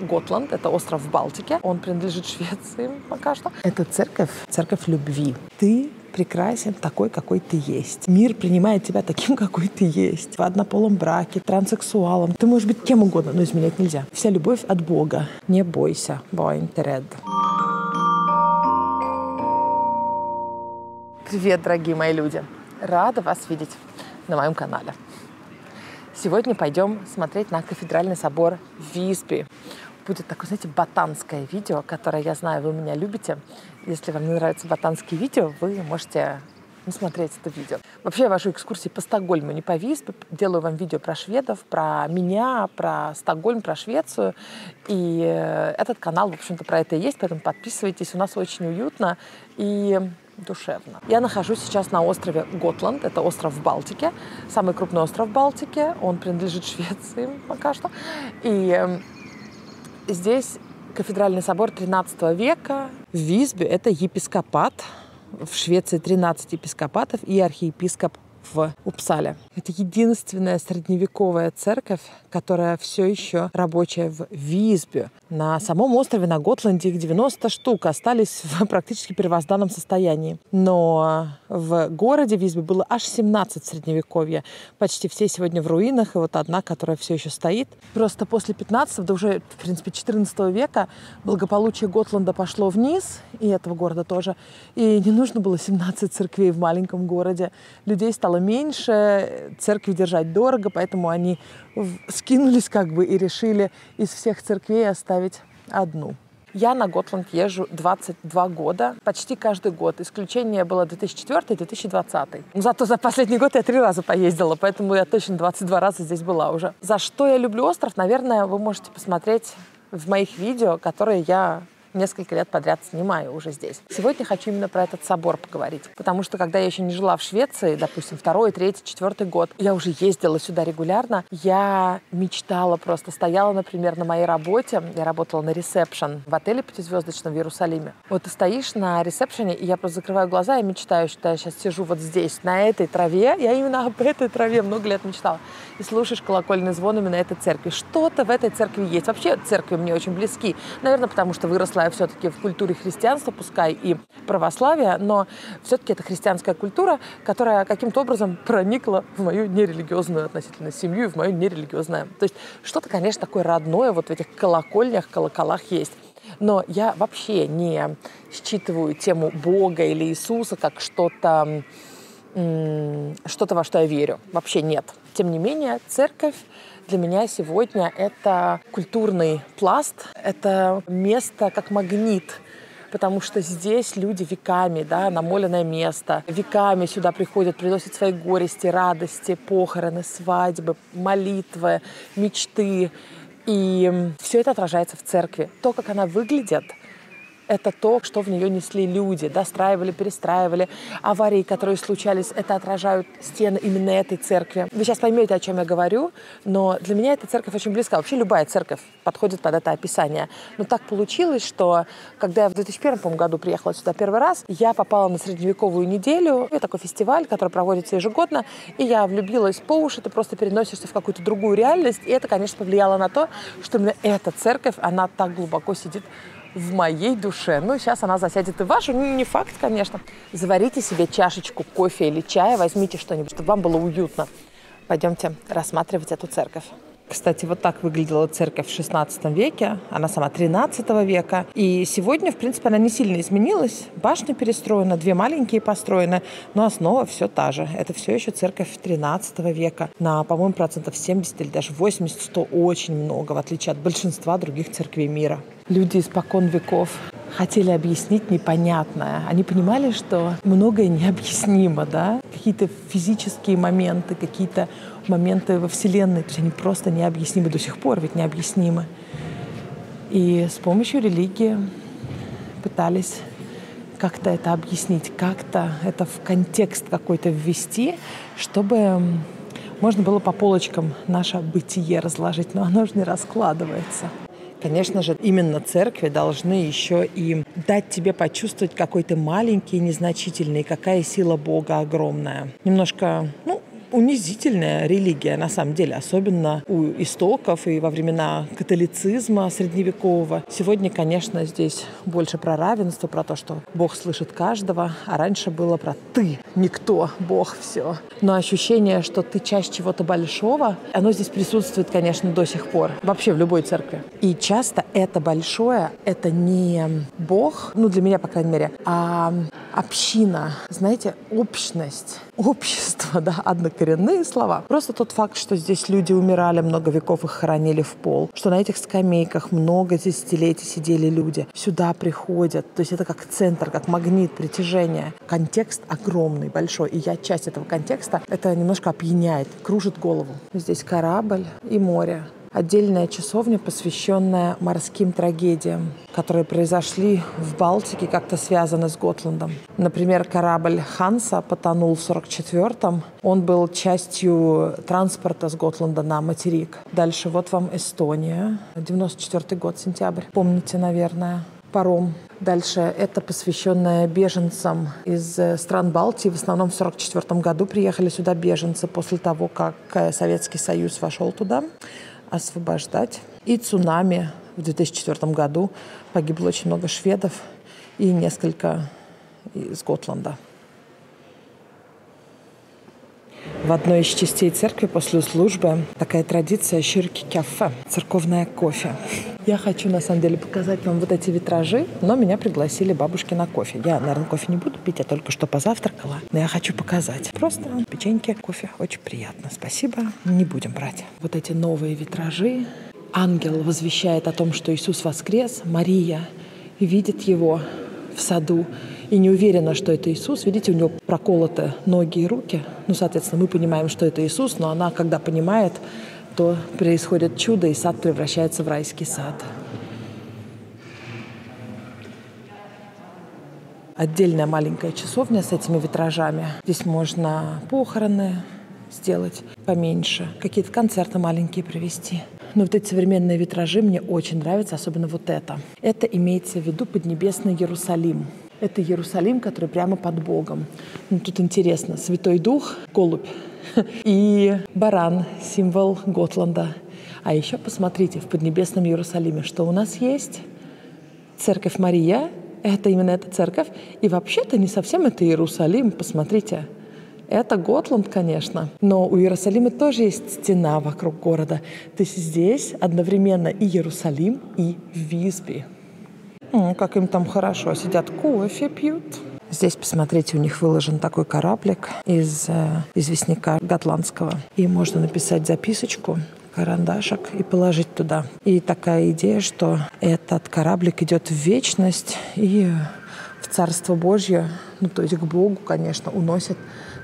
Готланд, это остров в Балтике. Он принадлежит Швеции пока что. Это церковь, церковь любви. Ты прекрасен такой, какой ты есть. Мир принимает тебя таким, какой ты есть. В однополом браке, транссексуалом. Ты можешь быть кем угодно, но изменять нельзя. Вся любовь от Бога. Не бойся. Бойн Теред. Привет, дорогие мои люди! Рада вас видеть на моем канале. Сегодня пойдем смотреть на кафедральный собор в Висби. Будет такое, знаете, ботанское видео, которое, я знаю, вы меня любите. Если вам не нравятся ботанские видео, вы можете не смотреть это видео. Вообще я вожу экскурсии по Стокгольму, не по Виспе. Делаю вам видео про шведов, про меня, про Стокгольм, про Швецию. И э, этот канал, в общем-то, про это и есть, поэтому подписывайтесь. У нас очень уютно. И душевно. Я нахожусь сейчас на острове Готланд. Это остров в Балтике. Самый крупный остров в Балтике. Он принадлежит Швеции пока что. И эм, здесь кафедральный собор 13 века. В Висбе это епископат. В Швеции 13 епископатов и архиепископ в Упсале. Это единственная средневековая церковь, которая все еще рабочая в Визбе. На самом острове, на Готланде, их 90 штук остались в практически первозданном состоянии. Но в городе Визбе было аж 17 средневековья. Почти все сегодня в руинах, и вот одна, которая все еще стоит. Просто после 15 да уже, в принципе, 14 века благополучие Готланда пошло вниз, и этого города тоже. И не нужно было 17 церквей в маленьком городе. Людей стало меньше, церкви держать дорого, поэтому они скинулись как бы и решили из всех церквей оставить одну. Я на Готланд езжу 22 года, почти каждый год. Исключение было 2004-2020. Зато за последний год я три раза поездила, поэтому я точно 22 раза здесь была уже. За что я люблю остров, наверное, вы можете посмотреть в моих видео, которые я несколько лет подряд снимаю уже здесь. Сегодня хочу именно про этот собор поговорить, потому что когда я еще не жила в Швеции, допустим, второй, третий, четвертый год, я уже ездила сюда регулярно, я мечтала просто, стояла, например, на моей работе, я работала на ресепшн в отеле пятизвездочном в Иерусалиме. Вот ты стоишь на ресепшене, и я просто закрываю глаза и мечтаю, что я сейчас сижу вот здесь, на этой траве, я именно об этой траве много лет мечтала, и слушаешь колокольный звон именно этой церкви. Что-то в этой церкви есть. Вообще церкви мне очень близки. Наверное, потому что выросла я все-таки в культуре христианства, пускай и православия, но все-таки это христианская культура, которая каким-то образом проникла в мою нерелигиозную относительно семью и в мою нерелигиозное. То есть что-то, конечно, такое родное вот в этих колокольнях, колоколах есть. Но я вообще не считываю тему Бога или Иисуса как что-то, что-то, во что я верю. Вообще нет. Тем не менее, церковь для меня сегодня это культурный пласт, это место как магнит, потому что здесь люди веками, да, намоленное место, веками сюда приходят, приносят свои горести, радости, похороны, свадьбы, молитвы, мечты. И все это отражается в церкви. То, как она выглядит – это то, что в нее несли люди, достраивали, перестраивали. Аварии, которые случались, это отражают стены именно этой церкви. Вы сейчас поймете, о чем я говорю, но для меня эта церковь очень близка. Вообще любая церковь подходит под это описание. Но так получилось, что когда я в 2001 году приехала сюда первый раз, я попала на средневековую неделю. Это такой фестиваль, который проводится ежегодно, и я влюбилась по уши, ты просто переносишься в какую-то другую реальность. И это, конечно, повлияло на то, что именно эта церковь, она так глубоко сидит в моей душе. Ну, сейчас она засядет и вашу, ну, не факт, конечно. Заварите себе чашечку кофе или чая, возьмите что-нибудь, чтобы вам было уютно. Пойдемте рассматривать эту церковь. Кстати, вот так выглядела церковь в XVI веке, она сама XIII века. И сегодня, в принципе, она не сильно изменилась. Башня перестроена, две маленькие построены, но основа все та же. Это все еще церковь XIII века. На, по-моему, процентов 70 или даже 80, что очень много, в отличие от большинства других церквей мира. Люди испокон веков хотели объяснить непонятное. Они понимали, что многое необъяснимо, да? Какие-то физические моменты, какие-то моменты во Вселенной, то есть они просто необъяснимы до сих пор, ведь необъяснимы. И с помощью религии пытались как-то это объяснить, как-то это в контекст какой-то ввести, чтобы можно было по полочкам наше бытие разложить, но оно же не раскладывается. Конечно же, именно церкви должны еще и дать тебе почувствовать, какой ты маленький, незначительный, какая сила Бога огромная. Немножко, ну, унизительная религия, на самом деле, особенно у истоков и во времена католицизма средневекового. Сегодня, конечно, здесь больше про равенство, про то, что Бог слышит каждого, а раньше было про «ты», «никто», «Бог», все. Но ощущение, что ты часть чего-то большого, оно здесь присутствует, конечно, до сих пор. Вообще в любой церкви. И часто это большое, это не Бог, ну для меня, по крайней мере, а община, знаете, общность, общество, да, однокоренные слова. Просто тот факт, что здесь люди умирали много веков, их хоронили в пол, что на этих скамейках много десятилетий сидели люди, сюда приходят. То есть это как центр, как магнит притяжения. Контекст огромный, большой. И я часть этого контекста. Это немножко опьяняет, кружит голову. Здесь корабль и море отдельная часовня, посвященная морским трагедиям, которые произошли в Балтике, как-то связаны с Готландом. Например, корабль Ханса потонул в 44-м. Он был частью транспорта с Готланда на материк. Дальше вот вам Эстония, 94 год, сентябрь. Помните, наверное паром. Дальше это посвященное беженцам из э, стран Балтии. В основном в 1944 году приехали сюда беженцы после того, как э, Советский Союз вошел туда освобождать. И цунами в 2004 году погибло очень много шведов и несколько из Готланда. В одной из частей церкви после службы такая традиция щирки кафе, церковное кофе. Я хочу, на самом деле, показать вам вот эти витражи, но меня пригласили бабушки на кофе. Я, наверное, кофе не буду пить, я только что позавтракала, но я хочу показать. Просто печеньки, кофе, очень приятно. Спасибо, не будем брать. Вот эти новые витражи. Ангел возвещает о том, что Иисус воскрес. Мария видит его в саду и не уверена, что это Иисус. Видите, у него проколоты ноги и руки. Ну, соответственно, мы понимаем, что это Иисус, но она, когда понимает, то происходит чудо, и сад превращается в райский сад. Отдельная маленькая часовня с этими витражами. Здесь можно похороны сделать поменьше, какие-то концерты маленькие провести. Но вот эти современные витражи мне очень нравятся, особенно вот это. Это имеется в виду Поднебесный Иерусалим. Это Иерусалим, который прямо под Богом. Ну, тут интересно, Святой Дух, голубь, и баран, символ Готланда. А еще посмотрите, в Поднебесном Иерусалиме, что у нас есть? Церковь Мария, это именно эта церковь. И вообще-то не совсем это Иерусалим, посмотрите. Это Готланд, конечно, но у Иерусалима тоже есть стена вокруг города. То есть здесь одновременно и Иерусалим, и Висби. Как им там хорошо, сидят кофе пьют. Здесь, посмотрите, у них выложен такой кораблик из э, известняка готландского. И можно написать записочку, карандашик и положить туда. И такая идея, что этот кораблик идет в вечность и в Царство Божье, ну то есть к Богу, конечно, уносит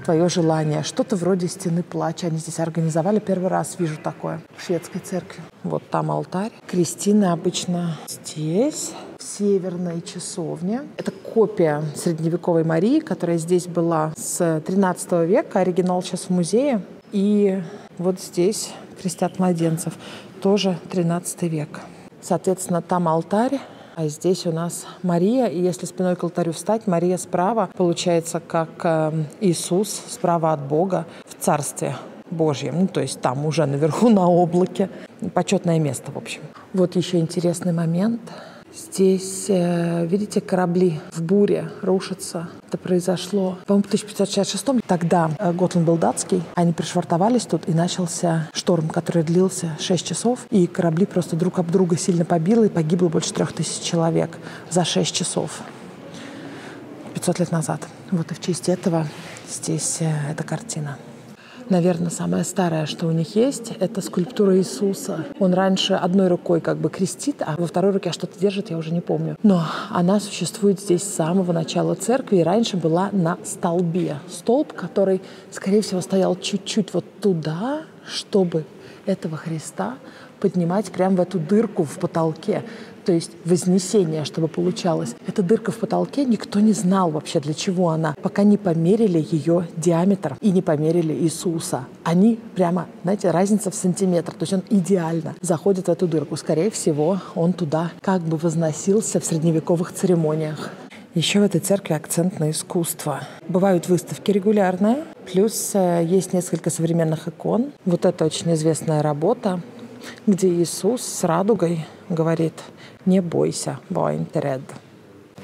твое желание. Что-то вроде стены плача. Они здесь организовали. Первый раз вижу такое в шведской церкви. Вот там алтарь. Крестины обычно здесь северной часовне. Это копия средневековой Марии, которая здесь была с 13 века. Оригинал сейчас в музее. И вот здесь крестят младенцев. Тоже 13 век. Соответственно, там алтарь, а здесь у нас Мария, и если спиной к алтарю встать, Мария справа, получается, как э, Иисус справа от Бога в Царстве Божьем. Ну, то есть там уже наверху на облаке. Почетное место, в общем. Вот еще интересный момент – Здесь, э, видите, корабли в буре рушатся. Это произошло, по-моему, в 1566 Тогда э, Готланд был датский. Они пришвартовались тут, и начался шторм, который длился 6 часов. И корабли просто друг об друга сильно побило, и погибло больше трех тысяч человек за 6 часов. 500 лет назад. Вот и в честь этого здесь э, эта картина. Наверное, самое старое, что у них есть, это скульптура Иисуса. Он раньше одной рукой как бы крестит, а во второй руке что-то держит, я уже не помню. Но она существует здесь с самого начала церкви и раньше была на столбе. Столб, который, скорее всего, стоял чуть-чуть вот туда, чтобы этого Христа поднимать прямо в эту дырку в потолке то есть вознесение, чтобы получалось. Эта дырка в потолке, никто не знал вообще, для чего она, пока не померили ее диаметр и не померили Иисуса. Они прямо, знаете, разница в сантиметр, то есть он идеально заходит в эту дырку. Скорее всего, он туда как бы возносился в средневековых церемониях. Еще в этой церкви акцент на искусство. Бывают выставки регулярные, Плюс э, есть несколько современных икон. Вот это очень известная работа, где Иисус с радугой говорит «Не бойся, Боинтеред».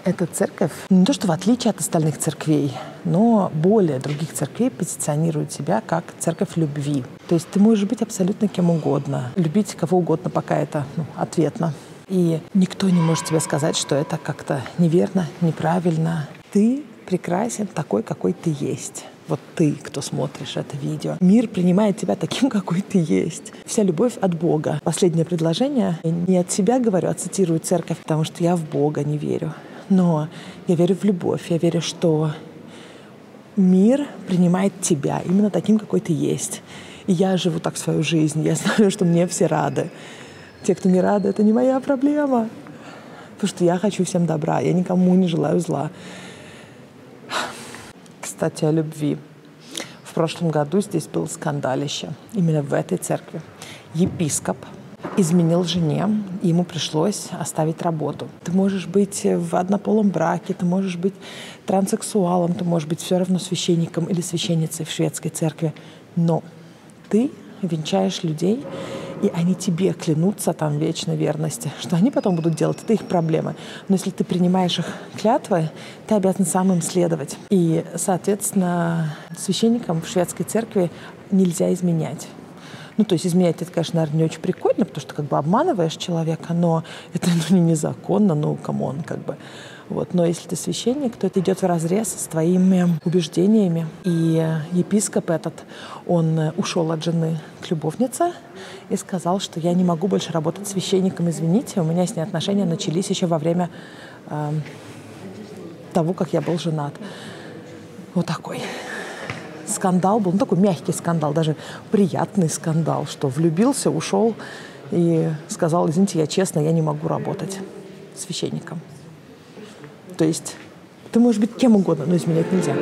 Эта церковь не то что в отличие от остальных церквей, но более других церквей позиционирует себя как церковь любви. То есть ты можешь быть абсолютно кем угодно, любить кого угодно, пока это ну, ответно. И никто не может тебе сказать, что это как-то неверно, неправильно. Ты прекрасен такой, какой ты есть. Вот ты, кто смотришь это видео. Мир принимает тебя таким, какой ты есть. Вся любовь от Бога. Последнее предложение. Не от себя говорю, а цитирую церковь, потому что я в Бога не верю. Но я верю в любовь. Я верю, что мир принимает тебя именно таким, какой ты есть. И я живу так свою жизнь. Я знаю, что мне все рады. Те, кто не рады, это не моя проблема. Потому что я хочу всем добра. Я никому не желаю зла кстати, о любви. В прошлом году здесь был скандалище. Именно в этой церкви. Епископ изменил жене, ему пришлось оставить работу. Ты можешь быть в однополом браке, ты можешь быть транссексуалом, ты можешь быть все равно священником или священницей в шведской церкви, но ты венчаешь людей, и они тебе клянутся там вечной верности. Что они потом будут делать, это их проблемы. Но если ты принимаешь их клятвы, ты обязан сам им следовать. И, соответственно, священникам в шведской церкви нельзя изменять. Ну, то есть изменять это, конечно, наверное, не очень прикольно, потому что как бы обманываешь человека, но это ну, не незаконно, ну, come on, как бы. Вот. Но если ты священник, то это идет в разрез с твоими убеждениями. И епископ этот, он ушел от жены к любовнице и сказал, что я не могу больше работать священником, извините, у меня с ней отношения начались еще во время э, того, как я был женат. Вот такой скандал был, ну такой мягкий скандал, даже приятный скандал, что влюбился, ушел и сказал, извините, я честно, я не могу работать священником. То есть ты можешь быть кем угодно, но изменять нельзя.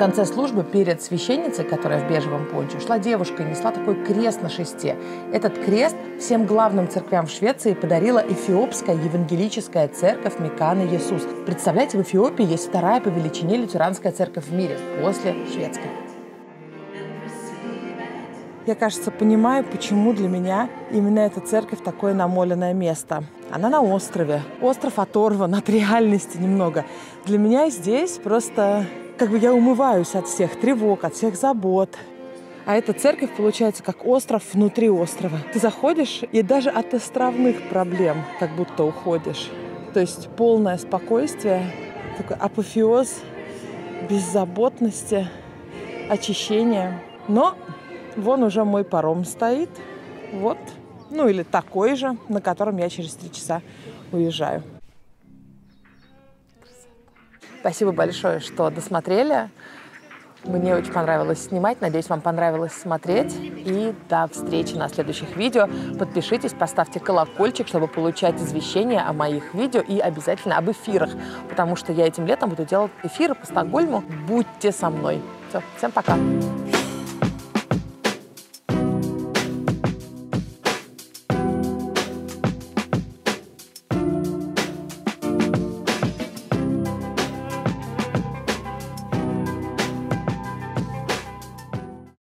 Конце службы перед священницей, которая в бежевом понче, шла девушка и несла такой крест на шесте. Этот крест всем главным церквям в Швеции подарила Эфиопская евангелическая церковь Миканы Иисус. Представляете, в Эфиопии есть вторая по величине лютеранская церковь в мире после шведской. Я, кажется, понимаю, почему для меня именно эта церковь такое намоленное место. Она на острове. Остров оторван от реальности немного. Для меня здесь просто как бы я умываюсь от всех тревог, от всех забот. А эта церковь получается как остров внутри острова. Ты заходишь и даже от островных проблем как будто уходишь. То есть полное спокойствие, такой апофеоз беззаботности, очищения. Но вон уже мой паром стоит. Вот. Ну или такой же, на котором я через три часа уезжаю. Спасибо большое, что досмотрели. Мне очень понравилось снимать. Надеюсь, вам понравилось смотреть. И до встречи на следующих видео. Подпишитесь, поставьте колокольчик, чтобы получать извещения о моих видео и обязательно об эфирах. Потому что я этим летом буду делать эфиры по Стокгольму. Будьте со мной. Все, всем пока.